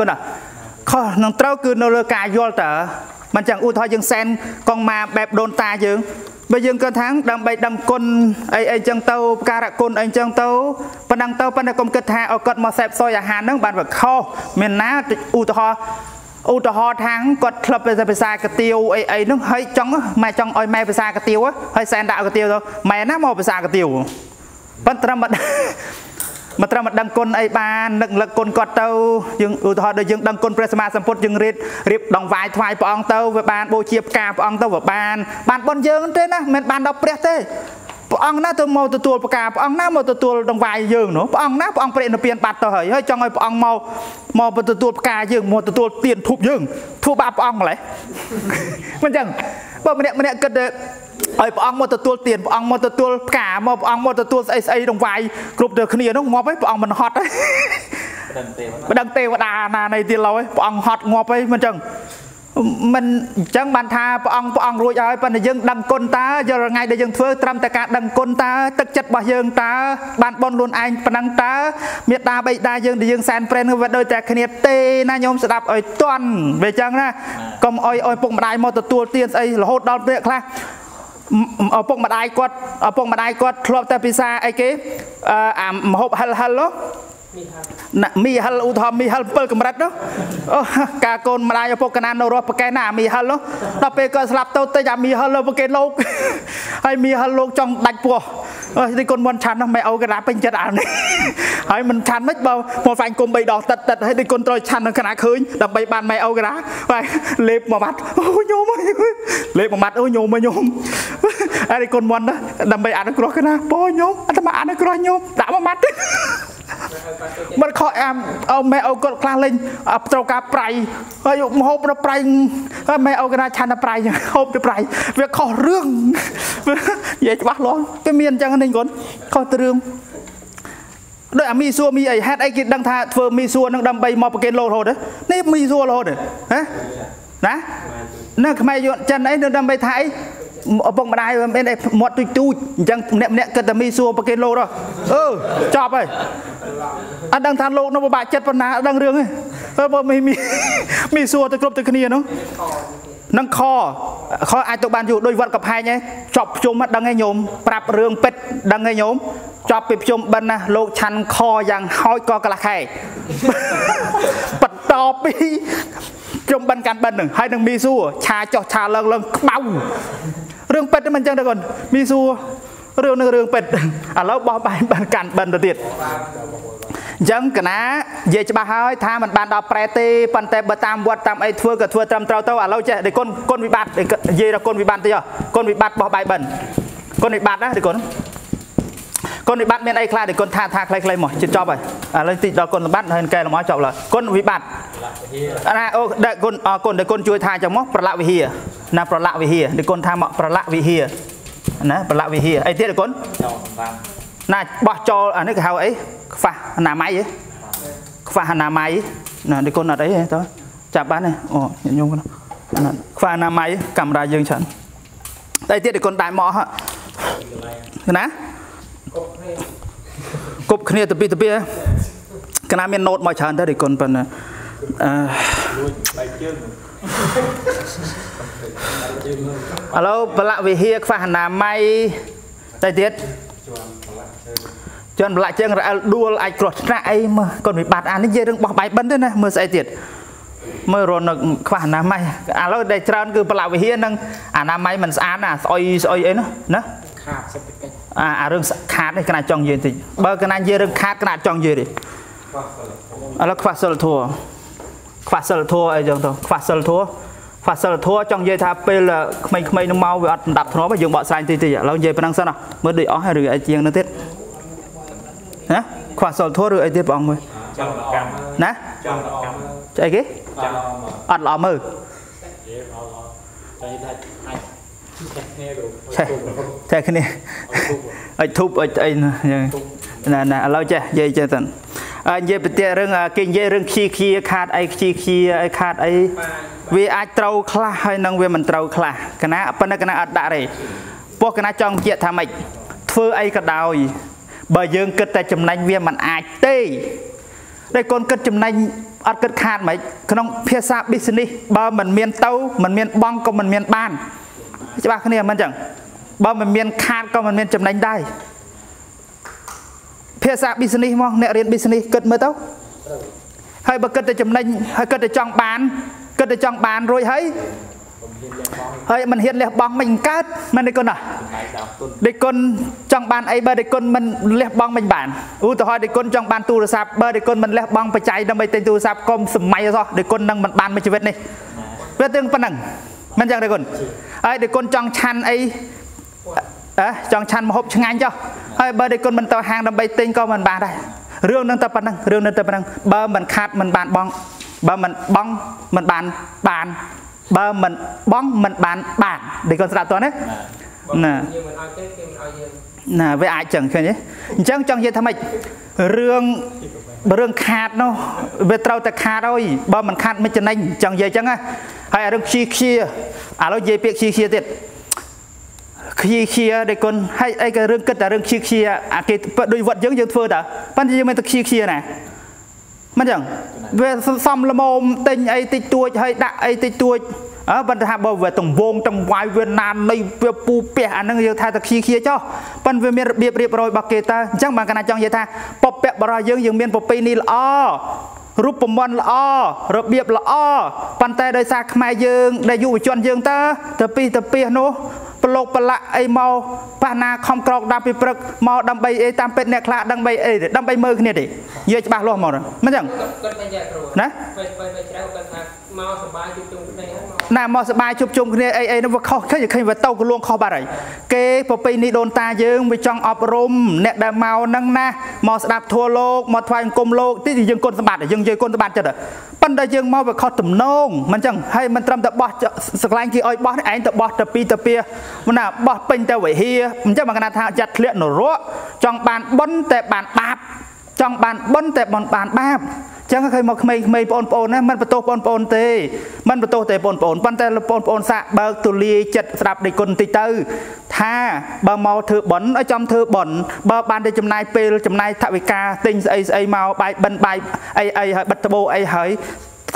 គណាខុសនឹងត្រូវគឺនៅលើការយល់តើមិនចឹងឧទាហរណ៍យើងសែនកងម៉ាបែបដូនតាយើងបើយើងគាត់ថាដើម្បីដឹងគុណអីអីចឹងទៅប្រការគុណអីចឹងទៅប៉ុណ្ណឹងទៅប៉ុន្តែកុំគិតថាឲ្យគាត់មកសេពសយអាហារហ្នឹងបានវាខុសមានណាឧទាហរណ៍ឧទាហរណ៍ថាងគាត់ធ្លាប់ភាសាកាទៀវអីអីហ្នឹងហើយចង់ម៉ែចង់ឲ្យម៉ែភាសាកាទៀវហើយសែនដាក់កាទៀវទៅម៉ែណាមកភាសាកាទៀវប៉ុន្តែត្រឹម មកមកត្រឹមមកដឹងគុណអីបាននឹកលឹកគុណគាត់ទៅយើងឧទាហរណ៍ដូចយើងដឹងគុណព្រះសម្មាសម្ពុទ្ធយើងរៀបរៀបដងវាយថ្វាយព្រះអង្គទៅវាបានបូជាផ្កាព្រះអង្គទៅវាបានបានបុណ្យយើងទេណាមិនបានដល់ព្រះទេព្រះអង្គណាទៅមកទទួលប្រការព្រះអង្គណាមកទទួលដងវាយយើងនោះព្រះអង្គណាព្រះអង្គព្រះនិព្វានបាត់ទៅហើយហើយចង់ឲ្យព្រះអង្គមកមកទទួលប្រការយើងមកទទួលទានធូបយើងធ្វើបាបព្រះអង្គម្លេះមិនចឹងបើម្នាក់ម្នាក់គិតទៅ ឲ្យព្រះអង្គមកទទួលទានព្រះអង្គមកទទួលផ្កាមកព្រះអង្គមកទទួលស្អីស្អីដងវាយគ្រប់ទៅគ្នានោះងាប់ហើយព្រះអង្គមិនហត់ហើយមិនដឹងទេវតាណានៃទៀតឡើយព្រះអង្គហត់ងាប់ហើយមិនចឹងមិនអញ្ចឹងបានថាព្រះអង្គព្រះអង្គរួចហើយប៉ុន្តែយើងដឹងគុណតើយល់ថ្ងៃដែលយើងធ្វើត្រឹមតែការដឹងគុណតើទឹកចិត្តរបស់យើងតើបានបនខ្លួនឯងប៉ុណ្ណឹងតើមេត្តាបិតាយើងដែលយើងសែនព្រេនវាដូចតែគ្នាទេណាញោមស្ដាប់ឲ្យតន់វាអញ្ចឹងណាកុំអុយអុយពុកម្ដាយមកទទួលទានស្អីរហូតដល់ពេលខ្លះ ឪពុកម្ដាយគាត់ឪពុកម្ដាយគាត់ធ្លាប់តែភាសាអីគេអាមហូបហិលហិលមីហិលឧទាហរណ៍មីហិល7កម្រិតនោះអូការកូនម្ដាយឪពុកកណាននៅរស់ប្រកែណាមីហិលនោះដល់ពេលគាត់ស្លាប់ទៅតិចអាមីហិលប្រកែលោកហើយមីហិលលោកចង់ដាច់ពោះអើទីកូនមិនឆាន់នោះម៉ែអូកណាពេញចិត្តអានេះហើយមិនឆាន់មិនបើមកហ្វាញ់គុំ3ដងតិតតិតហើយទីកូនត្រូវឆាន់នៅកណាឃើញដើម្បីបានម៉ែអូកណាហើយលេបមួយម៉ាត់អូញោមលេបមួយម៉ាត់អូញោមញោម ហើយទីកូនមិនដើម្បីអនុគ្រោះកណាបងញោមអាត្មាអនុគ្រោះញោមដាក់មួយម៉ាត់មិនខកអាអម៉ែអូគាត់ខ្លះលេងត្រូវការប្រៃហើយមហូបនៅប្រៃហើយម៉ែអូកណាឆាន់នៅប្រៃហូបទៅប្រៃវាខុសរឿងនិយាយច្បាស់លាស់គេមានអញ្ចឹងនេះគាត់ខុសទៅរឿងដោយអាមីសួរមីអីហេតុអីគេដឹងថាធ្វើមីសួរនឹងដើម្បីមកប្រគេនលោរហូតនេះមីសួររហូតហ៎ណានៅខ្មែរយន្តចិនអីនៅដើម្បីថាអី ឪពុកម្ដាយមានមាត់ទូចទូចអញ្ចឹងម្នាក់ម្នាក់គិតតែមីសួរប្រគេនលោករអឺចប់ហើយអត់ដឹងថាលោកនោះពិបាកចិត្តប៉ុណ្ណាអត់ដឹងរឿងទេអើបើមីមីមីសួរទៅគ្រប់ទៅគ្នានោះនឹងខខអាចទៅបានយូរដោយវត្តកផែងឯងចប់ជុំមកដឹងឯងញោមប្រាប់រឿងពេតដឹងឯងញោមចប់ពីជុំបិណ្ឌណាលោកឆាន់ខយ៉ាងហោចក៏កន្លះខែបន្តពីជុំបិណ្ឌកាន់បិណ្ឌនឹងហើយនឹងមីសួរឆាចោះឆាឡើងឡើងក្បៅ រឿងពេតមិនអញ្ចឹងទេកូនមីសួររឿងនឹងរឿងពេតឥឡូវបោះបែនបានកាន់បិណ្ឌទៅទៀតអញ្ចឹងកណានិយាយច្បាស់ហើយថាมันបានដល់ប្រែទេប៉ុន្តែបើតាមវត្តតាមអីធ្វើក៏ធ្វើត្រឹមត្រូវទៅឥឡូវចេះតែគុណគុណវិបត្តិនិយាយដល់គុណវិបត្តិតិចគុណវិបត្តិបោះបាយបិណ្ឌគុណវិបត្តិណាទេគុណគុណវិបត្តិមានអីខ្លះដែលគុណថាថាខ្លីៗមកជិតចប់ហើយឥឡូវតិចដល់គុណវិបត្តិហើយកែលមកចប់ឡើយគុណវិបត្តិណាអូដែលគុណអរគុណដែលគុណជួយថាចឹងមកប្រឡាក់វិហារ ណាប្រឡាក់វិហារដែលគុណថាមកប្រឡាក់វិហារណាប្រឡាក់វិហារអីទៀតគុណណាបោះចូលអានេះគេហៅអីខ្វះអនាម័យហ៎ខ្វះអនាម័យណានេះគុណអត់អីទេតើចាប់បានទេអូញោមណាខ្វះអនាម័យកាមេរ៉ាយើងច្រើនតែទៀតគុណដែរមកណាគប់គ្នាទៅពីទៅពីកណាមានណូតមកច្រើនទៅរិគុណប៉ុណ្ណាអឺ ឥឡូវបលៈវិហារខ្វះអនាម័យតែទៀតជន់ប្រឡាក់ជើងរអិលដួលអាចគ្រោះថ្នាក់អីមើលកូនវិបត្តិអានេះនិយាយរឿងបោះបាយបិណ្ឌទេណាមើលស្អីទៀតមើលរនៅខ្វះអនាម័យឥឡូវដែលច្រើនគឺប្រឡាក់វិហារនឹងអនាម័យមិនស្អាតណាស្អុយស្អុយអីណាណាខាតសេដ្ឋកិច្ចអាអារឿងខាតនេះកណាចង់និយាយតិចបើកណានិយាយរឿងខាតកណាចង់និយាយទេឥឡូវខ្វះសិលធัว ខ្វះសិលធម៌អីចឹងទៅខ្វះសិលធម៌ខ្វះសិលធម៌ចង់និយាយថាពេលក្មេងៗនឹងមកវាអត់សម្ដាប់ធ្នាប់យើងបកស្រាយតិចតិចឥឡូវនិយាយប៉ុណ្ណឹងសិនមើលដូចអស់ហើយឬអីជាងនោះទៀតណាខ្វះសិលធម៌ឬអីទៀតបងមើលណាចៃគេអត់ល្អមើលតែគ្នាអិចធូបអិចអីណាណាឥឡូវចេះនិយាយចេះទៅ និយាយប្រទេសរឿងគេនិយាយរឿងខ្ជិខ្ជាខាតអីខ្ជិខ្ជាអីខាតអីវាអាចត្រូវខ្លះហើយនឹងវាមិនត្រូវខ្លះកណាប៉ុន្តែកណាអត់ដាក់ទេពោះកណាចង់ជាថាម៉េចធ្វើអីក៏ដោយបើយើងគិតតែចំណេញវាមិនអាចទេដែលកូនគិតចំណេញអត់គិតខាតហ្មងក្នុងភាសា business បើមិនមានទៅមិនមានបងក៏មិនមានបាន ច្បាស់គ្នាមិនអញ្ចឹងបើមិនមានខាតក៏មិនមានចំណេញដែរ ភាសា business មកអ្នករៀន business គិតមើលទៅហើយបើគិតតែចំណេញហើយគិតតែចង់បានគិតតែចង់បានរួចហើយហើយមិនហ៊ានលះបង់មិនកើតមិនទេគុណណាដេគុណចង់បានអីបើដេគុណមិនលះបង់មិនបានឧទាហរណ៍ដេគុណចង់បានទូរស័ព្ទបើដេគុណមិនលះបង់បច្ច័យដើម្បីទិញទូរស័ព្ទកុំសម័យអសោះដេគុណនឹងមិនបានមួយជីវិតនេះវាទាំងប៉ុណ្ណឹងមិនចឹងដេគុណហើយដេគុណចង់ឆាន់អីអះចង់ឆាន់ម្ហូបឆ្ងាញ់ចុះ ហើយបើដេគុណមិនទៅហាងដើម្បីទិញក៏មិនបានដែររឿងនឹងតែប៉ុណ្ណឹងរឿងនឹងតែប៉ុណ្ណឹងបើមិនខាត់មិនបានបងបើមិនបងមិនបានបានបើមិនបងមិនបានបានដូចគាត់ស្ដាប់តើណាណាយើងមិនឲ្យទេគេមិនឲ្យយើងណាវាអាចចឹងឃើញទេអញ្ចឹងចង់និយាយថាម៉េចរឿងរឿងខាតនោះវាត្រូវតែខាតអើយបើមិនខាតមិនចំណេញចង់និយាយចឹងណាហើយរឿងខ្ជិខ្ជាឥឡូវនិយាយពាក្យខ្ជិខ្ជាទៀត ខ្ជិខ្ជាដែលគុណហើយអីក៏រឿងគិតតែរឿងខ្ជិខ្ជាអាគេដូចវត្តយើងយើងធ្វើតើប៉ុន្តែយើងមិនទៅខ្ជិខ្ជាណាមិនចឹងវាសំលមមទិញអីតិចតួចហើយដាក់អីតិចតួចអើប៉ុន្តែថាបើវាតង្វងតង្វាយវាណាននៃវាពូពះអានឹងយើងថាតែខៀខៀចុះប៉ុន្តែវាមានរបៀបរៀបរយរបស់គេតើអញ្ចឹងបានកណាចង់និយាយថាពពៈបរោះយើងយើងមានប្រពៃណីល្អ រូបមន្តល្អរបៀបល្អប៉ុន្តែដោយសារខ្មែរយើងដែលយុវជនយើងតើទៅពីទៅពីនោះប្រឡូកប្រឡាក់អីមកប៉ះណាខំក្រោកដាប់ពីព្រឹកមកដើម្បីអីតាមពេទ្យអ្នកខ្លះដើម្បីអីដើម្បីមើលគ្នាទេនិយាយច្បាស់លាស់មកមិនចឹងគាត់តែយ៉ាគ្រូណាពេលពេលជ្រៅគាត់ថាមកសបាយជួបជុំគ្នា ណាមកសបាយជួបជុំគ្នាអីអីនោះវាខុសឃើញឃើញវាទៅកលួងខុសបាត់ហើយគេប្រពៃនេះដូនតាយើងវាចង់អប់រំអ្នកដែលមកហ្នឹងណាមកស្ដាប់ធัวលោកមកថ្វាយអង្គមលោកទីយើងគុណសម្បត្តិយើងនិយាយគុណសម្បត្តិចិត្តប៉ុន្តែយើងមកវាខុសទំនងមិនចឹងហើយមិនត្រឹមតែបោះសក្លាញ់គេឲ្យបោះឯងទៅបោះទៅពីទៅពីណាបោះពេញទៅវិហារអញ្ចឹងមកកណាថាចាត់ធ្លាក់នរកចង់បានបុណ្យតែបានបាបចង់បានបុណ្យតែបនបានបាប ចឹងឃើញមកក្មេងៗបងប្អូនណាមិនបន្ទោសបងប្អូនទេមិនបន្ទោសទេបងប្អូនប៉ុន្តែបងប្អូនសាកបើកទូលាយចិត្តស្ដាប់ដេគុណតិចទៅ ថាបើមកធ្វើបន់ឲ្យចំធ្វើបន់បើបានតែចំណាយពេលចំណាយថវិកាទិញស្អីស្អីមកបាយបិណ្ឌបាយអីអីហើយបិទត្បូអីហើយ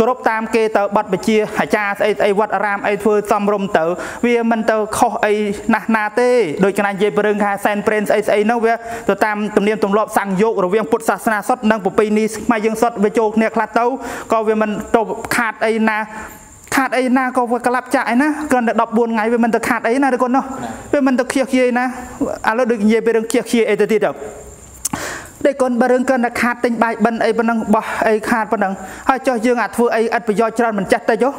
គ្រប់តាមគេទៅបတ်បជាអាចារ្យស្អីស្អីវត្តអារាមអីធ្វើសំរុំទៅ វាមិនទៅខុសអីណាស់ណាទេដូចកណានិយាយព្រឹងថាសែនព្រេនស្អីស្អីនោះវាទៅតាមទំនៀមទម្លាប់សង្យោករវាងពុទ្ធសាសនាសុទ្ធនិងប្រពៃណីខ្មែរយើងសុទ្ធវាចូលគ្នាខ្លះទៅក៏វាមិនទៅខាតអីណាខាតអីណាក៏វាក្លាប់ចាក់អីណាគ្រាន់តែ14ថ្ងៃវាមិនទៅខាតអីណាទេកូននោះវាមិនទៅខៀសខៀអីណាឥឡូវដូចនិយាយពីរឿងខៀសខៀអីទៅទៀតទៅ ដេកូនបើរឿងកិនតែខាតទិញបាយបិណ្ឌអីប៉ុណ្ណឹងបោះអីខាតប៉ុណ្ណឹងហើយចុះយើងអាចធ្វើអីឥតប្រយោជន៍ច្រើនមិនចាស់តិចហ៎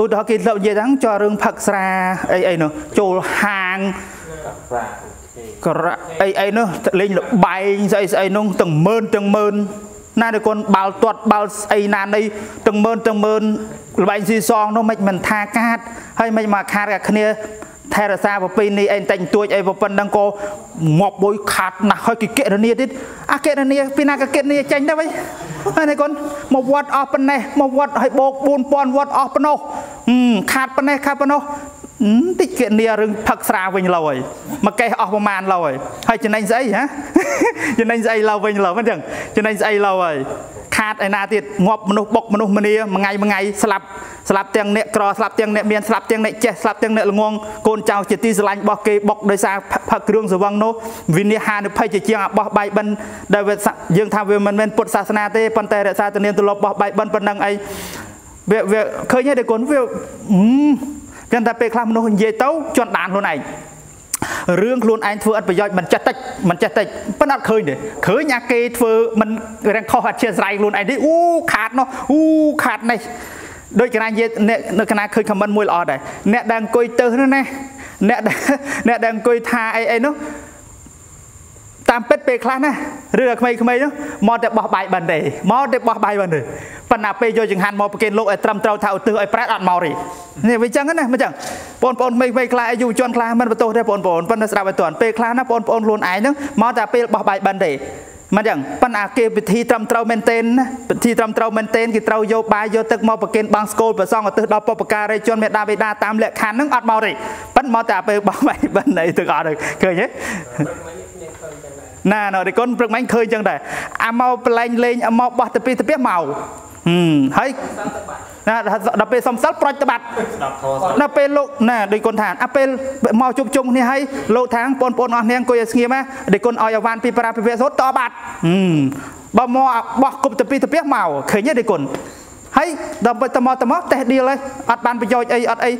ឧទាហរណ៍គេលើកនិយាយហ្នឹងចោះរឿងផឹកស្រាអីអីនោះចូលហាងក្រអីអីនោះលេងលបែងស្អីស្អីនោះទាំងម៉ឺនទាំងម៉ឺនណាតែកូនបាល់ទាត់បាល់ស្អីណានៃទាំងម៉ឺនទាំងម៉ឺនលបែងស៊ីសងនោះមិនមិនថាកាតហើយមិនមកខាត cả គ្នា ថែរក្សាប្រពៃណីអីតែងទួចអីប៉ុណ្ណឹងក៏ងាប់បុយខាត់ណាស់ហើយគេកិរនីទៀតអាកិរនីពីណាក៏កិរនីចេញដែរវិញហើយនេះកូនមកវត្តអស់ប៉ុណ្ណេះមកវត្តឲ្យបោក4000វត្តអស់ប៉ុណ្ណោះខាត់ប៉ុណ្ណេះខាត់ប៉ុណ្ណោះតិចកិនីរឿងផឹកស្រាវិញឡូវហើយមកកេះអស់ប្រមាណឡូវហើយហើយចំណេញស្អីហ៎ចំណេញស្អីឡូវវិញឡូវមិនចឹងចំណេញស្អីឡូវហើយ ខាតឯណាទៀតងាប់មនុស្សបុកមនុស្សម្នាមួយថ្ងៃមួយថ្ងៃស្លាប់ស្លាប់ទាំងអ្នកក្រស្លាប់ទាំងអ្នកមានស្លាប់ទាំងអ្នកចេះស្លាប់ទាំងអ្នកល្ងងកូនចៅជាទីស្រឡាញ់របស់គេបុកដោយសារផឹកគ្រឿងសវឹងនោះវិនិច្ឆ័យនិភ័យជាជាងរបស់បាយបិណ្ឌដែលយើងថាវាមិនមែនពុទ្ធសាសនាទេប៉ុន្តែរក្សាទនាទម្លាប់របស់បាយបិណ្ឌប៉ុណ្ណឹងអីវាវាឃើញទេកូនវាចឹងតែពេលខ្លះមនុស្សនិយាយទៅជន់ដានខ្លួនឯង រឿងខ្លួនឯងធ្វើអត់ប្រយោជន៍មិនចេះតិចមិនចេះតិចប៉ុន្តែអត់ឃើញទេឃើញអាគេធ្វើមិនរាំងខុសអត់ជាស្រ័យខ្លួនឯងទេអូខាតនោះអូខាតនេះដូចកណានិយាយអ្នកនៅកណាឃើញខមមិនមួយល្អដែរអ្នកដែលអង្គុយទៅនោះណាអ្នកអ្នកដែលអង្គុយថាអីអីនោះ តាមពិតពេលខ្លះណារឿងក្មេងៗនោះមកតែបោះបាយបិណ្ឌទេមកតែបោះបាយបិណ្ឌទេប៉ុន្តែពេលយកចង្ហាន់មកប្រគេនលោកឲ្យត្រឹមត្រូវថាឧទ្ទិសឲ្យប្រែតអត់មកទេនេះវាចឹងណាមិនចឹងបងប្អូនមេវ័យខ្លះយុវជនខ្លះមិនបន្ទោសទេបងប្អូនប៉ុន្តែស្ដាប់ឲ្យទាន់ពេលខ្លះណាបងប្អូនខ្លួនឯងហ្នឹងមកតែពេលបោះបាយបិណ្ឌទេមិនចឹងប៉ុន្តែគេពិធីត្រឹមត្រូវមែនទែនណាពិធីត្រឹមត្រូវមែនទែនគេត្រូវយកបាយយកទឹកមកប្រគេនបងស្គូលប្រសងឧទ្ទិសដល់បុព្វការីជនមេដាបេដាតាមលក្ខខណ្ឌហ្នឹងអត់មកទេប៉ុន្តែមកតែពេលបោះបាយបិណ្ឌអីទឹកអត់ឃើញទេ ណានៅដេគុណព្រឹកមិញឃើញចឹងដែរអាមកប្លែងលេងអាមកបោះទៅពីទៅពីមកហឹមហើយណាដល់ពេលសំសិលប្រចតបាត់ដល់ពេលលោកណាដូចគុណថាអាពេលមកជុំជុំគ្នាហើយលោកថាងបងប្អូនអស់នាងអង្គុយឲ្យស្ងៀមណាដូចគុណឲ្យអាវ៉ាន់ពីប្រាពិវៈសូតតបាត់ហឹមបើមកបោះគប់ទៅពីទៅពីមកឃើញទេដូចគុណហើយដល់ទៅមកទៅមកតេះឌីលហើយអត់បានប្រយោជន៍អីអត់អី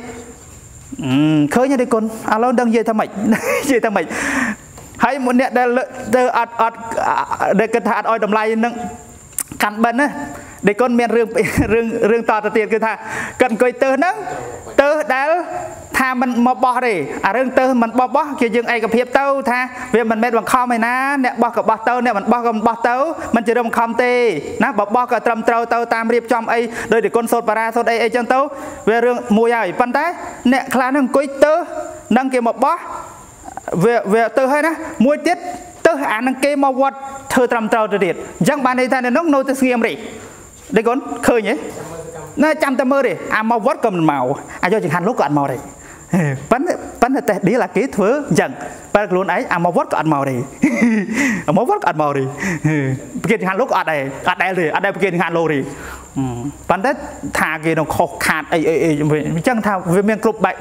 ឃើញទេគុណឥឡូវដឹងនិយាយថាម៉េចនិយាយថាម៉េច ហើយមួយអ្នកដែលទៅអត់អត់ដែលគិតថាអត់ឲ្យតម្លៃនឹងកាន់បិណ្ឌណាដេកុនមានរឿងរឿងរឿងតទៅទៀតគឺថាគាត់អង្គុយទៅហ្នឹងទៅដែលថាมันមកបោះទេអារឿងទៅมันបោះបោះគឺយើងឯកភាពទៅថាវាមិនមែនបង្ខំឯណាអ្នកបោះក៏បោះទៅអ្នកមិនបោះក៏មិនបោះទៅมันជារឿងបង្ខំទេណាបើបោះក៏ត្រឹមត្រូវទៅតាមរៀបចំអីដោយតែគុណសូត្របារាសូត្រអីអីចឹងទៅវារឿងមួយហើយប៉ុន្តែអ្នកខ្លះហ្នឹងអង្គុយទៅនឹងគេមកបោះ វាវាទៅហើយណាមួយទៀតទៅអានឹងគេមកវត្តធ្វើត្រឹមត្រូវទៅទៀតអញ្ចឹងបានន័យថានៅនោះនៅតែស្ងៀមរីដេកកូនឃើញទេណាចាំតែមើលទេអាមកវត្តក៏មិនមកអាយកចង្ហាន់លោកក៏អត់មកទេ ប៉ិនប៉ិនតែឌីលអាគេធ្វើអញ្ចឹងប៉ិនខ្លួនឯងអាមកវត្តក៏អត់មកទេអាមកវត្តក៏អត់មកទេប្រគេចង្ហាន់លោកក៏អត់ដែរអត់ដែរទេអត់ដែរប្រគេចង្ហាន់លោកទេប៉ុន្តែថាគេនឹងខុសខាតអីអីអីអញ្ចឹងថាវាមានគ្រប់បែប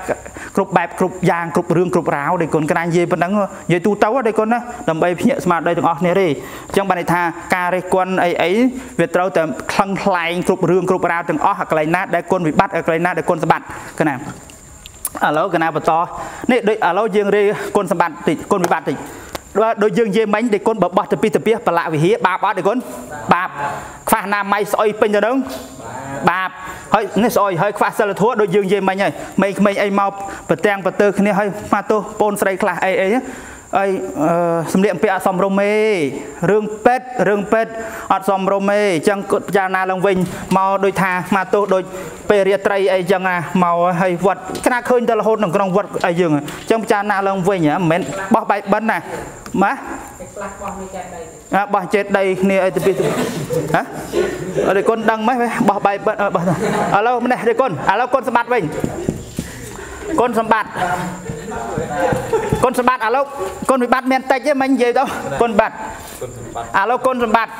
គ្រប់បែបគ្រប់យ៉ាងគ្រប់រឿងគ្រប់រាវដែលគុណក្រាញនិយាយប៉ុណ្ណឹងនិយាយទូទៅដែលគុណណាដើម្បីភ្ញាក់ស្មារតីទាំងអស់គ្នាទេអញ្ចឹងបានន័យថាការរិះគន់អីអីវាត្រូវតែខ្លឹងខ្លែងគ្រប់រឿងគ្រប់រាវទាំងអស់អាកន្លែងណាដែលគុណវិបត្តិអាកន្លែងណាដែលគុណសម្បត្តិកណា ឥឡូវកណាបន្តនេះដូចឥឡូវយើងរៀគុណសម្បត្តិតិចគុណវិបត្តិតិចដូចយើងនិយាយមិញដែលគុណបើបោះទៅពីទៅពីបលៈវិហារបាបអត់ទេគុណបាបខ្វះណាមៃស្អុយពេញទៅនឹងបាបហើយនេះស្អុយហើយខ្វះសិលធម៌ដូចយើងនិយាយមិញហើយក្មេងៗអីមកប្រទាំងប្រទើគ្នាហើយមកទោសពូនស្រីខ្លះអីអី អីសម្លៀកបំពាក់អត់សមរម្យទេរឿងពេតរឿងពេតអត់សមរម្យទេអញ្ចឹងគាត់ពិចារណាឡើងវិញមកដូចថាមកទោសដូចពេលរាត្រីអីចឹងណាមកឲ្យវត្តខ្នាឃើញទៅរហូតនៅក្នុងវត្តអីយើងអញ្ចឹងពិចារណាឡើងវិញមិនមែនបោះបែកបិណ្ឌណាម៉ាខ្លះបោះមួយចេតដីអាបោះចេតដីគ្នាអីទៅពីហ៎អរិគុណដឹងម៉េះបោះបែកបិណ្ឌបោះឥឡូវម្នេះរិគុណឥឡូវគុណសម្បត្តិវិញ គុណសម្បត្តិគុណសម្បត្តិឥឡូវគុណវិបត្តិមានតិចទេមិញនិយាយទៅគុណសម្បត្តិឥឡូវគុណសម្បត្តិ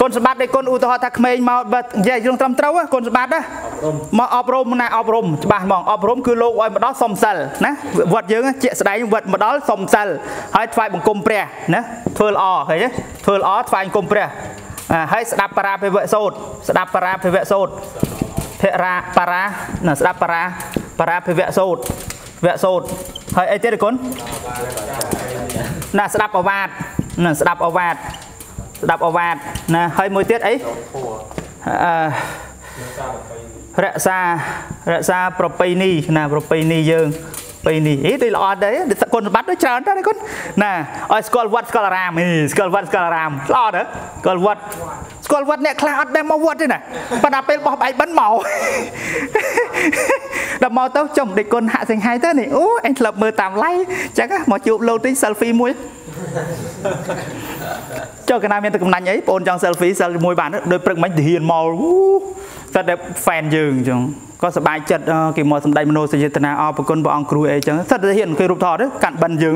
គុណសម្បត្តិនៃគុណឧទាហរណ៍ថាក្មេងមកបើនិយាយរឿងត្រឹមត្រូវគុណសម្បត្តិណាមកអប់រំណាអប់រំច្បាស់ហ្មងអប់រំគឺលោកឲ្យមកដល់សុំសិលណាវត្តយើងជាក់ស្ដែងវត្តមកដល់សុំសិលហើយថ្វាយបង្គំព្រះណាធ្វើល្អឃើញទេធ្វើល្អថ្វាយបង្គំព្រះហើយស្ដាប់បារាភិវៈសោតស្ដាប់បារាភិវៈសោត ភរាបារាណាស្ដាប់បារាបារាភិវៈសោតវៈសោតហើយអីទៀតគុណណាស្ដាប់អវាទណាស្ដាប់អវាទស្ដាប់អវាទណាហើយមួយទៀតអីអឺរក្សារក្សាប្រពៃណីណាប្រពៃណីយើងបីនេះអីដូចល្អដែរគុណសម្បត្តិដូចច្រើនតើគុណណាឲ្យស្គាល់វត្តស្គាល់អារាមស្គាល់វត្តស្គាល់អារាមល្អតើស្គាល់វត្ត ស្គាល់វត្តអ្នកខ្លះអត់ដែរមកវត្តទេណាប៉ុន្តែពេលបោះបែកបិណ្ឌមកដល់មកទៅចំដេកគុណហាក់សិង្ហៃទៅនេះអូអញធ្លាប់មើលតាម live ចឹងមកជួបលោកទិញ selfie មួយចុះកណាមានតែកំណាញ់អីបងចង់ selfie selfie មួយបានដូចព្រឹកមិញទាហានមកតែតែ fan យើងអញ្ចឹងក៏សប្បាយចិត្តគេមកសម្ដែងមនោសញ្ចេតនាអរគុណព្រះអង្គគ្រូអីចឹងសិតតែហ៊ានគេរូបថតកាន់បិណ្ឌយើង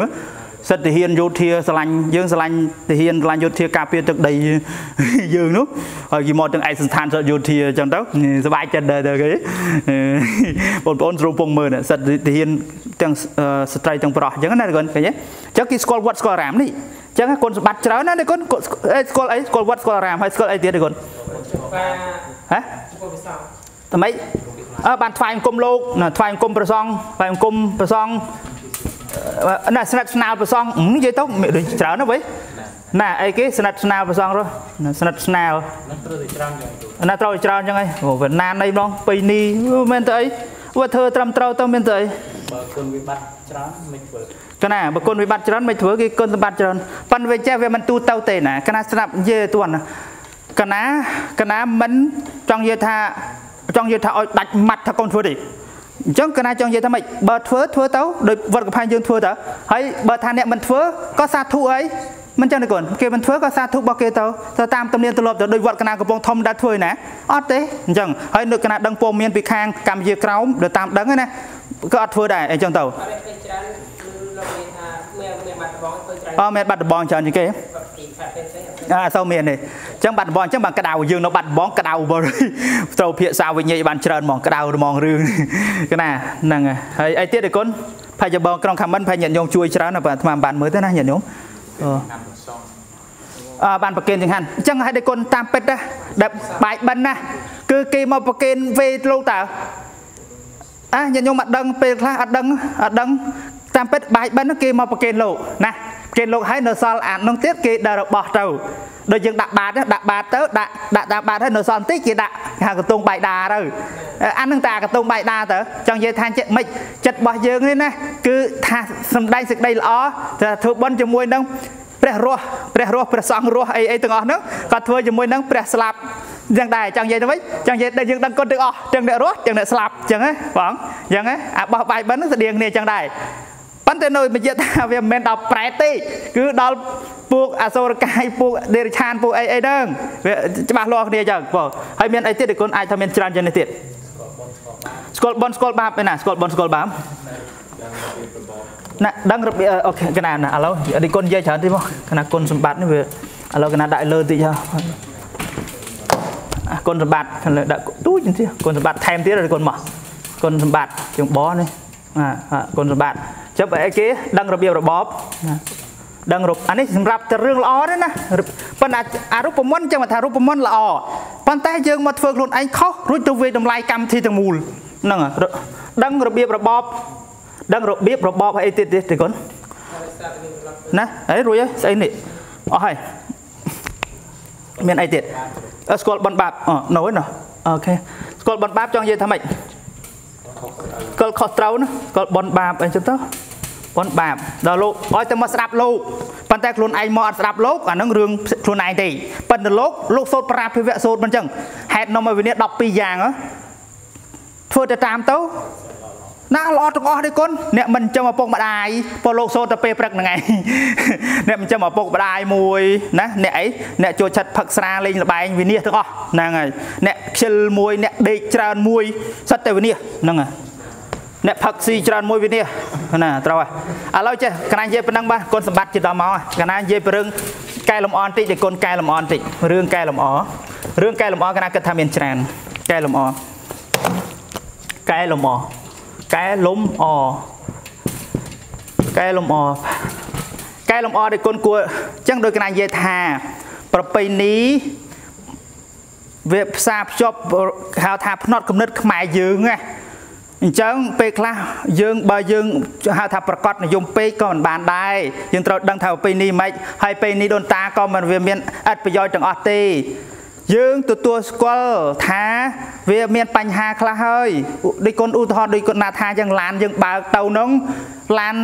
សិតទាហានយោធាស្រឡាញ់យើងស្រឡាញ់ទាហានស្រឡាញ់យោធាការពារទឹកដីយើងនោះហើយគេមកទាំងឯកសន្តានសិតយោធាអញ្ចឹងទៅសប្បាយចិត្តដែរទៅគេបងប្អូនស្រួលពងមើលសិតទាហានទាំងស្ត្រីទាំងប្រុសអញ្ចឹងណាគាត់ឃើញទេអញ្ចឹងគេស្គាល់វត្តស្គាល់រាមនេះអញ្ចឹងគុណសម្បត្តិច្រើនណាស់គុណស្គាល់អីស្គាល់វត្តស្គាល់រាមហើយស្គាល់អីទៀតគុណហ៎តែម៉េចអើបានថ្វាយអង្គមលោកថ្វាយអង្គមព្រះសង្ឃថ្វាយអង្គមព្រះសង្ឃ ណាស្និទ្ធស្នាលព្រះសង្ឃនិយាយទៅដូចច្រើនណាស់វិញណាអីគេស្និទ្ធស្នាលព្រះសង្ឃរស្និទ្ធស្នាលត្រូវតែច្រើនចឹងណាត្រូវតែច្រើនចឹងហីអូវាណានអីម្ដងពីនេះមិនទៅអីវាធ្វើត្រឹមត្រូវទៅមានទៅអីបើគុណវិបត្តិច្រើនមិនធ្វើកណាបើគុណវិបត្តិច្រើនមិនធ្វើគេគុណសម្បត្តិច្រើនប៉ុន្តែវាចេះវាមិនទូទៅទេណាកណាស្ដាប់និយាយទួនកណាកណាមិនចង់និយាយថាចង់និយាយថាឲ្យដាច់ម៉ាត់ថាកូនធ្វើទេ អញ្ចឹងកណាចង់និយាយថាម៉េចបើធ្វើធ្វើទៅដោយវត្តកផែងយើងធ្វើទៅហើយបើថាអ្នកមិនធ្វើក៏សាធុអីមិនចឹងទេកូនគេមិនធ្វើក៏សាធុរបស់គេទៅទៅតាមទំនៀមទម្លាប់ទៅដោយវត្តកណាកំពង់ធំដែលធ្វើណាអត់ទេអញ្ចឹងហើយនៅកណាដឹងព័ត៌មានពីខាងកម្ពុជាក្រោមដែលតាមដឹងណាក៏អត់ធ្វើដែរអញ្ចឹងទៅច្រើនគឺលោកនិយាយថាមានមានបាត់បងធ្វើអូមែនបាត់ដំបងច្រើនជាងគេ អើសូវមានទេអញ្ចឹងបាត់ដំបងអញ្ចឹងបានក្តៅយើងនៅបាត់ដំបងក្តៅបរិត្រូវភាសាវិញ្ញាណបានច្រើនហ្មងក្តៅហ្មងរឿងកណាហ្នឹងហើយអីទៀតឯគុណផាច់បងក្នុងខមមិនផាច់ញាតិញោមជួយច្រើនបាទអាត្មាបានមើលទេណាញាតិញោមអឺបានប្រកេនចង្ហាន់អញ្ចឹងឲ្យដេគុណតាមពិតណាដែលបាយបិណ្ឌណាគឺគេមកប្រកេនវេលោកតើអះញាតិញោមអត់ដឹងពេលខ្លះអត់ដឹងអត់ដឹងតាមពិតបាយបិណ្ឌគេមកប្រកេនលោកណា ប្រកេនលោកហើយនៅសល់អានោះទៀតគេដើររបស់ទៅដូចយើងដាក់បាតដាក់បាតទៅដាក់ដាក់តាមបាតហើយនៅសល់បន្តិចគេដាក់ហៅកន្ទងបាយដាទៅអានឹងតែកន្ទងបាយដាទៅចង់និយាយថាចិត្តមិនចិត្តរបស់យើងនេះណាគឺថាសំដែងសេចក្តីល្អតែធ្វើបន់ជាមួយនឹងព្រះរស់ព្រះរស់ព្រះសង្ឃរស់អីអីទាំងអស់ហ្នឹងគាត់ធ្វើជាមួយនឹងព្រះស្លាប់អញ្ចឹងដែរចង់និយាយទៅវិញចង់និយាយដែលយើងដឹងគុណទាំងអស់ទាំងអ្នករស់ទាំងអ្នកស្លាប់អញ្ចឹងហ៎បងអញ្ចឹងហ៎អាបោះបាយបិណ្ឌហ្នឹងស្តៀងគ្នាអញ្ចឹងដែរ ប៉ុន្តែនៅវិញ្ញាថាវាមិនមែនដល់ប្រែតទេគឺដល់ពួកអសូរកាយពួកដេរឆានពួកអីអីហ្នឹងវាច្បាស់លាស់គ្នាអញ្ចឹងបងហើយមានអីទៀតដែលគុណអាចថាមានច្រើនជាងនេះទៀតស្គាល់បនស្គាល់បាបឯណាស្គាល់បនស្គាល់បាបណាដឹងរបៀបអូខេកណាណាឥឡូវនេះគុណនិយាយច្រើនតិចមកកណាគុណសម្បត្តិនេះវាឥឡូវកណាដាក់លើតិចហ៎គុណសម្បត្តិដាក់ទូចទៀតគុណសម្បត្តិថែមទៀតឬគុណមកគុណសម្បត្តិជាងបនេះ អាគុណសម្បត្តិចាប់អីគេដឹងរបៀបរបបដឹងរូបអានេះសម្រាប់តែរឿងល្អទេណាប៉ុន្តែអារូបមន្តចឹងថារូបមន្តល្អប៉ុន្តែយើងមកធ្វើខ្លួនឯងខុសរួចទៅវាតម្លៃកម្មវិធីទាំងមូលហ្នឹងដឹងរបៀបរបបដឹងរបៀបរបបអីទៀតទេគុណណាអីរួចហើយស្អីនេះអស់ហើយមានអីទៀតស្គាល់បនបាបអូនៅណាអូខេស្គាល់បនបាបចង់និយាយថាម៉េច ស្គាល់ខុសត្រូវណាស្គាល់បនបាបអីចឹងទៅបនបាបដល់លោកឲ្យតែមកស្ដាប់លោកប៉ុន្តែខ្លួនឯងមកអត់ស្ដាប់លោកអានឹងរឿងខ្លួនឯងទេប៉ុន្តែលោកលោកសូត្រប្រាភិវៈសូត្រមិនចឹងហេតុនំឲ្យវិនិច្ឆ័យ12យ៉ាងធ្វើទៅតាមទៅណាល្អទាំងអស់ទេគុណអ្នកមិនចាំឪពុកម្ដាយពលលោកសូត្រទៅពេលព្រឹកហ្នឹងឯងអ្នកមិនចាំឪពុកម្ដាយមួយណាអ្នកអីអ្នកចូលចិត្តផឹកស្រាលេងលបែងវិនិច្ឆ័យទាំងអស់ហ្នឹងហើយអ្នកខ្ជិលមួយអ្នកដេកច្រើនមួយសិតតែវិនិច្ឆ័យហ្នឹងហើយ អ្នកផឹកស៊ីច្រើនមួយវិនិច្ឆ័យណាត្រូវហើយឥឡូវចេះកណានិយាយប៉ុណ្ណឹងបាទគុណសម្បត្តិជិតដល់មកកណានិយាយពីរឿងកែលម្អបន្តិចតែគុណកែលម្អបន្តិចរឿងកែលម្អរឿងកែលម្អកណាគិតថាមានច្រើនកែលម្អកែលម្អកែលំអកែលំអកែលំអដែលគុណគួរអញ្ចឹងដោយកណានិយាយថា ប្រពៃណីវាផ្សារភ្ជាប់ហៅថាផ្នត់គំនិតខ្មែរយើងណា អញ្ចឹងពេលខ្លះយើងបើយើងហៅថាប្រកាសនិយមពេកក៏មិនបានដែរយើងត្រូវដឹងថាប្រពៃណីមិនហើយពេលនេះដូនតាក៏មិនវាមានអត្ថប្រយោជន៍ទាំងអស់ទេយើងទទួលស្គាល់ថាវាមានបញ្ហាខ្លះហើយដូចគុណឧទាហរណ៍ដូចគុណណាថាចឹងឡានយើងបើកទៅនោះឡាន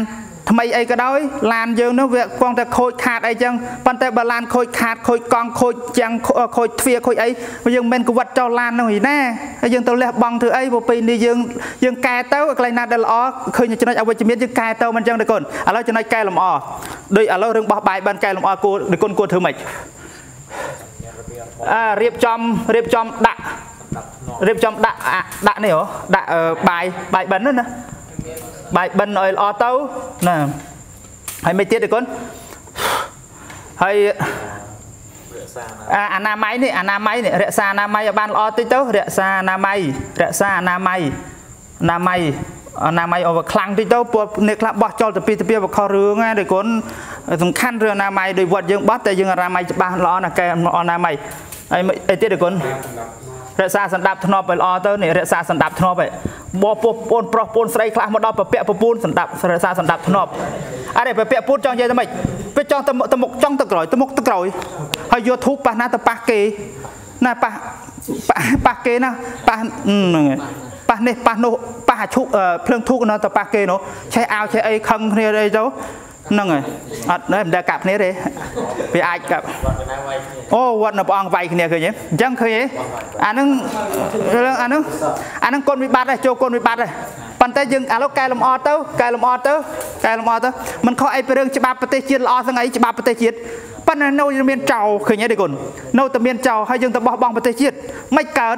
ថ្មីអីក៏ដោយឡានយើងនោះវាគង់តែខូចខាតអីចឹងប៉ុន្តែបើឡានខូចខាតខូចកង់ខូចចាំងខូចទ្វារខូចអីយើងមិនក្វិតចោលឡាននោះឯណាហើយយើងទៅលះបង់ធ្វើអីព្រោះពេលនេះយើងយើងកែទៅកន្លែងណាដែលល្អឃើញចំណុចអវិជ្ជមានយើងកែទៅមិនចឹងទេគុណឥឡូវចំណុចកែលម្អដូចឥឡូវរឿងបោះបាយបានកែលម្អគួរដូចគុណគួរធ្វើម៉េចអើរៀបចំរៀបចំដាក់រៀបចំដាក់ដាក់នេះហ៎ដាក់បាយបាយបិណ្ឌណា បាយបិណ្ឌឲ្យល្អទៅណាហើយមិនទៀតទេគុណហើយអាអនាម័យនេះអនាម័យនេះរក្សាអនាម័យឲ្យបានល្អតិចទៅរក្សាអនាម័យរក្សាអនាម័យអនាម័យអនាម័យអវខ្លាំងតិចទៅពួកអ្នកខ្លះបោះចោលទៅពីទៅពីបខុសរឿងណាដូចគុណសំខាន់រឿងអនាម័យដោយវត្តយើងបោះតែយើងអនាម័យច្បាស់ល្អណាស់កែអនាម័យហើយអីទៀតគុណរក្សាសន្តាប់ធ្នាប់ឲ្យល្អទៅនេះរក្សាសន្តាប់ធ្នាប់ឯង បោះពុះពូនប្រុសពូនស្រីខ្លះមកដល់ប្រពាក់ប្រពូនសន្តាប់រក្សាសន្តាប់ធ្នាប់អរេប្រពាក់ពូនចង់និយាយទៅម៉េចពេលចង់ទៅទៅមុខចង់ទៅក្រោយទៅមុខទៅក្រោយហើយយកធូបប៉ះណាទៅប៉ះគេណាប៉ះប៉ះគេណាប៉ះហ្នឹងប៉ះនេះប៉ះនោះប៉ះអាឈុកភ្លើងធូបនៅទៅប៉ះគេនោះឆេះអាវឆេះអីខឹងគ្នាអីទៅ ហ្នឹងហើយអត់មិនដែលកាប់គ្នាទេវាអាចកាប់អូវត្តនៅព្រះអង្គវាយគ្នាឃើញទេអញ្ចឹងឃើញទេអាហ្នឹងរឿងអាហ្នឹងអាហ្នឹងគុណវិបត្តិដែរចូលគុណវិបត្តិដែរ ប៉ុន្តែយើងឥឡូវកែលម្អទៅកែលម្អទៅកែលម្អទៅมันខុសអីពីរឿងច្បាប់ប្រទេសជាតិល្អស្ងអីច្បាប់ប្រទេសជាតិប៉ុន្តែនៅមានចោលឃើញទេគុណនៅតែមានចោលហើយយើងទៅបោះបង់ប្រទេសជាតិមិនកើត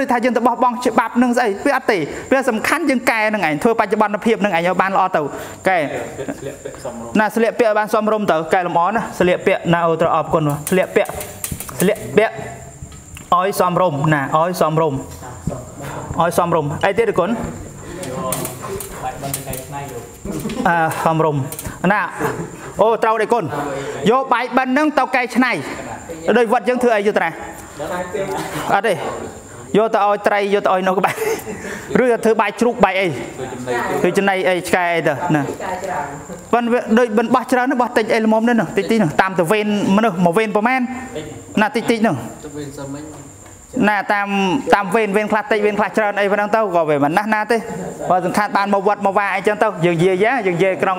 ឬថាយើងទៅបោះបង់ច្បាប់នឹងស្អីវាអត់ទេវាសំខាន់យើងកែនឹងឯងធ្វើបច្ចុប្បន្នភាពនឹងឯងឲ្យបានល្អទៅកែណាស្លៀកពាក់ឲ្យបានសមរម្យទៅកែលម្អណាស្លៀកពាក់ណាអូត្រូវអរគុណស្លៀកពាក់ស្លៀកពាក់ឲ្យសមរម្យណាឲ្យសមរម្យឲ្យសមរម្យអីទៀតគុណ អឺសមរម្យណាអូត្រូវទេគុណយកបាយបិណ្ឌហ្នឹងទៅកែច្នៃដោយវត្តយើងធ្វើអីយល់ត្រាអត់ទេយកទៅឲ្យត្រីយកទៅឲ្យនៅក្បែរឬទៅធ្វើបាយជ្រូកបាយអីធ្វើចំណៃអីឆ្កែអីទៅណាប៉ុន្តែដូចបិណ្ឌបោះច្រើនបោះតិចអីល្មមនេះតិចតិចតាមទៅវេនមនុស្សមកវេនប្រហែលណាតិចតិចហ្នឹង ណាតាមតាមវេនវេនខ្លះតិចវេនខ្លះច្រើនអីប៉ុណ្ណឹងទៅក៏វាមិនណាស់ណាទេបើសំខាន់បានមកវត្តមកវាអីចឹងទៅយើងនិយាយយើងនិយាយក្នុង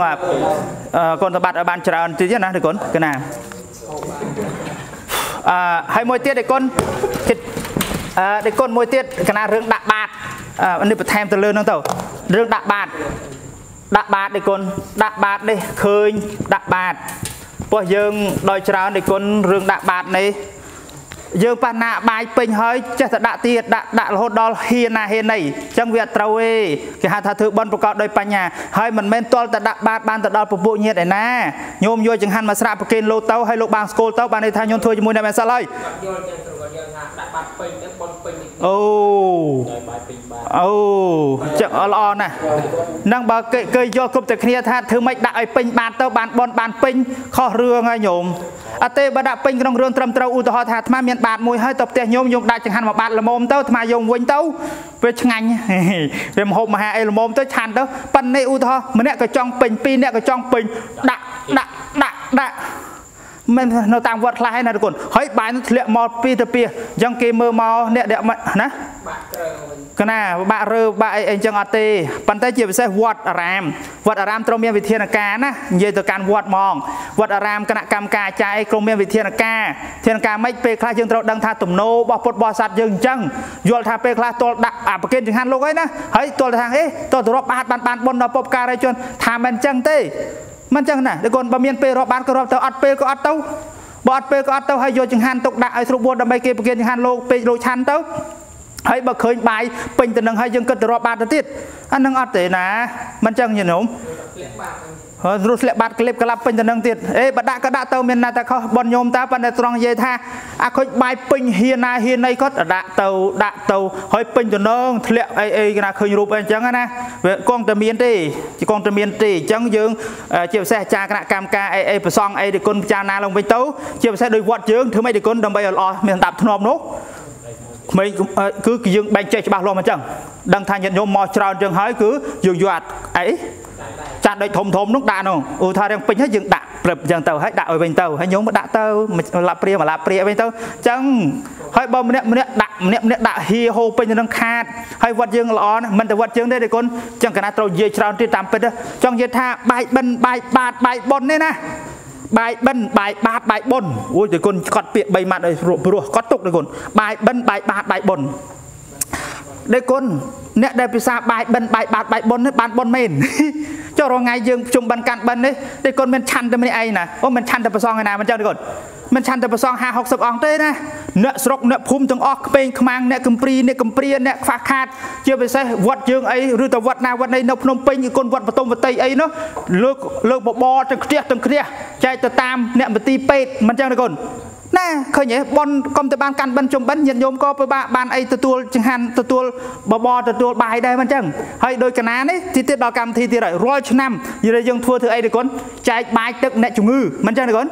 កូនសម្បត្តិឲ្យបានច្រើនតិចណាទេកូនកណាអឺហើយមួយទៀតឯកូនចិត្តអឺឯកូនមួយទៀតកណារឿងដាក់បាតនេះបន្ថែមទៅលើហ្នឹងទៅរឿងដាក់បាតដាក់បាតឯកូនដាក់បាតនេះឃើញដាក់បាតពោះយើងដោយច្រើនឯកូនរឿងដាក់បាតនេះ យើងប៉ះណាបាយពេញហើយចេះតែដាក់ទៀតដាក់ដាក់រហូតដល់ហ៊ានណាហ៊ានណីអញ្ចឹងវាអត់ត្រូវទេគេហៅថាធ្វើបន់ប្រកបដោយបញ្ញាហើយមិនមែនទាល់តែដាក់បាតបានទៅដល់ពពួកញាតឯណាញោមយកចង្ហាន់មកស្រាក់ប្រគេនលោកទៅហើយលោកបានស្គលទៅបានន័យថាញោមធ្វើជាមួយអ្នកមិនសិលហើយយល់ចឹងត្រូវគាត់យើងថា អូអូចឹងល្អណាស់នឹងបើគេគេយកគ្រប់តែគ្នាថាធ្វើម៉េចដាក់ឲ្យពេញបាតទៅបានបន់បានពេញខុសរឿងហើយញោមអត់ទេបើដាក់ពេញក្នុងរឿងត្រឹមត្រូវឧទាហរណ៍ថាអាត្មាមានបាតមួយហើយទៅផ្ទះញោមញោមដាក់ចង្ហាន់មួយបាតល្មមទៅអាត្មាយកវិញទៅវាឆ្ងាញ់វាមហូបមហាអីល្មមទៅឆាន់ទៅប៉ិននេះឧទាហរណ៍ម្នាក់ក៏ចង់ពេញពីរនាក់ក៏ចង់ពេញដាក់ដាក់ដាក់ដាក់ មិននៅតាមវត្តខ្លះឯណាគុណហើយបាយនឹងធ្លាក់មកពីទៅពីអញ្ចឹងគេមើលមកអ្នកដែលណាកណាបាក់រើបាក់អីអញ្ចឹងអត់ទេប៉ុន្តែជាពិសេសវត្តអារាមវត្តអារាមត្រូវមានវិធានការណានិយាយទៅកាន់វត្តហ្មងវត្តអារាមគណៈកម្មការចាយក្រុមមានវិធានការវិធានការមិនពេលខ្លះយើងត្រូវដឹងថាទំនោររបស់ពុទ្ធបរិស័ទយើងអញ្ចឹងយល់ថាពេលខ្លះទល់ដាក់អាប្រកេនចង្ហាន់លោកអីណាហើយទល់ថាអេទល់ទៅរាប់បាតបានបានប៉ុនដល់ពុបការីជនថាមិនអញ្ចឹងទេ មិនចឹងណាតែគាត់បើមានពេលរាប់បានក៏រាប់ទៅអត់ពេលក៏អត់ទៅបើអត់ពេលក៏អត់ទៅហើយយកចង្ហាន់ទុកដាក់ឲ្យស្រុកបួនដើម្បីគេប្រគិនចង្ហាន់លោកពេកលោកឆាន់ទៅហើយបើឃើញបាយពេញទៅនឹងហើយយើងគិតទៅរាប់បាតទៅទៀតអានឹងអត់ទេណាមិនចឹងញញោម ហើយរស់ស្លាក់បាត់ក្លៀបក្លាប់ពេញទៅនឹងទៀតអេបើដាក់ក៏ដាក់ទៅមានណាតែខុសបនញោមតាប៉ុន្តែត្រង់និយាយថាអាខុចបាយពេញហ៊ានណាហ៊ានណីគាត់ដាក់ទៅដាក់ទៅហើយពេញទៅនឹងធ្លាក់អីអីគេណាឃើញរូបអីអញ្ចឹងណាវាកងតែមានទេជាកងតែមានទេអញ្ចឹងយើងជាពិសេសអាចារ្យគណៈកម្មការអីអីប្រសងអីដែលគុណពិចារណាឡើងវិញទៅជាពិសេសដោយវត្តយើងធ្វើម៉េចដែលគុណដើម្បីឲ្យល្អមានស្ដាប់ធ្នាប់នោះក្មេងគឺយើងបែងចែកច្បាស់លាស់មកអញ្ចឹងដឹងថាញាតិញោមមកច្រើនជាងហើយគឺយើងយកអី ចាត់ដូចធំធំនោះដាក់នោះឧទាហរណ៍រៀងពេញហើយយើងដាក់ព្រឹបអញ្ចឹងទៅហើយដាក់ឲ្យវិញទៅហើយញោមមកដាក់ទៅឡាប់ព្រាមកឡាប់ព្រាវិញទៅអញ្ចឹងហើយបើម្នាក់ម្នាក់ដាក់ម្នាក់ម្នាក់ដាក់ហៀហូពេញទៅនឹងខាតហើយវត្តយើងល្អណាស់មិនតែវត្តយើងទេទេគុណអញ្ចឹងកណាត្រូវនិយាយច្រើនទៀតតាមពិតចង់និយាយថាបាយបិណ្ឌបាយបាតបាយបុណ្យនេះណាបាយបិណ្ឌបាយបាតបាយបុណ្យអូយតែគុណគាត់ពាក្យ3ម៉ាត់ឲ្យព្រោះគាត់ទុកទេគុណបាយបិណ្ឌបាយបាតបាយបុណ្យ ដេគុណអ្នកដែលពិសាបាយបិណ្ឌបាយបាតបាយបុណ្យនេះបានបុណ្យមែនចុះរងថ្ងៃយើងជុំបិណ្ឌកាន់បិណ្ឌនេះដេគុណមានឆាន់តែម្នាក់ឯងណាអូមិនឆាន់តែប្រសងឯណាមិនចឹងដេគុណ មិនឆាន់តែប្រសង50 60អង្គទេណាអ្នកស្រុកអ្នកភូមិទាំងអស់ក្មេងខ្មាំងអ្នកកំព្រីអ្នកកំព្រាអ្នកខ្វះខាត ជាពិសេសវត្តយើងអីឬទៅវត្តណាវត្តណីនៅភ្នំពេញគុណវត្តបតុមវតីអីនោះលើកលើកបបទាំងខ្ទះទាំងខ្ទះចែកទៅតាមអ្នកមន្ទីរពេទ្យមិនចឹងទេគុណណាឃើញទេបនកុំទៅបានកាន់បិណ្ឌជំបិណ្ឌញាតិញោមក៏ពិបាកបានអីទទួលចង្ហាន់ទទួលបបរទទួលបាយដែរមិនចឹងហើយដោយកណានេះទីទៀតដល់កម្មវិធីទៀតហើយរាល់ឆ្នាំយើងធ្វើធ្វើអីទេគុណចែកបាយទឹកអ្នកជំងឺមិនចឹងទេគុណ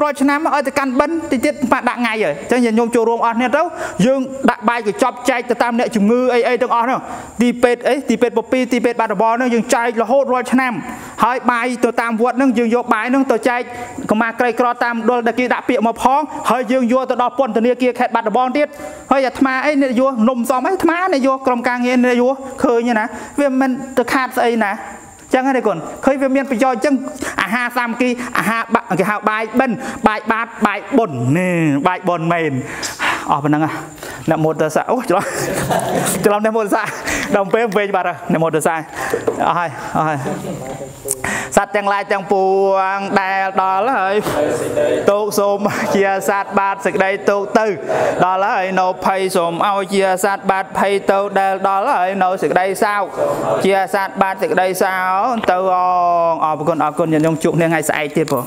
រាល់ឆ្នាំឲ្យទៅកាន់បិណ្ឌតិចទៀតប៉ាដាក់ថ្ងៃហើយអញ្ចឹងញោមចូលរួមអស់គ្នាទៅយើងដាក់បាយកញ្ចប់ចែកទៅតាមអ្នកជំងឺអីអីទាំងអស់ហ្នឹងទីពេទ្យអីទីពេទ្យពពីទីពេទ្យបាត់ដំបងហ្នឹងយើងចែករហូតរាល់ឆ្នាំហើយបាយទៅតាមវត្តហ្នឹងយើងយកបាយហ្នឹងទៅចែកកម្មាក្រីក្រតាមដុលដែលគេដាក់ពាក្យមកផងហើយយើងយកទៅដល់ពន្ធនាគារខេត្តបាត់ដំបងទៀតហើយអាត្មាអីអ្នកយោនំសំអីអាត្មាអ្នកយោក្រុមការងារអ្នកយោឃើញណាវាមិនទៅខាតស្អីណា ចឹងហ្នឹងគុណឃើញវាមានប្រយោជន៍ចឹងអាហារសាមគ្គីអាហារគេហៅបាយបិណ្ឌបាយបាតបាយបុណ្យនេះបាយបុណ្យមែន អស់ប៉ុណ្ណឹងនមោតសាអូច្រឡំច្រឡំនមោតសាដល់ពេលវិញបាត់ហើយនមោតសាអស់ហើយអស់ហើយសត្វទាំងឡាយទាំងពួងដែលដល់ហើយតោកសូមជាសត្វបាទសេចក្តីតោកទៅដល់ហើយនៅភ័យសូមឲ្យជាសត្វបាទភ័យទៅដែលដល់ហើយនៅសេចក្តីសោកជាសត្វបាទសេចក្តីសោទៅអងអរគុណអរគុណញញងជួបគ្នាថ្ងៃស្អែកទៀតបង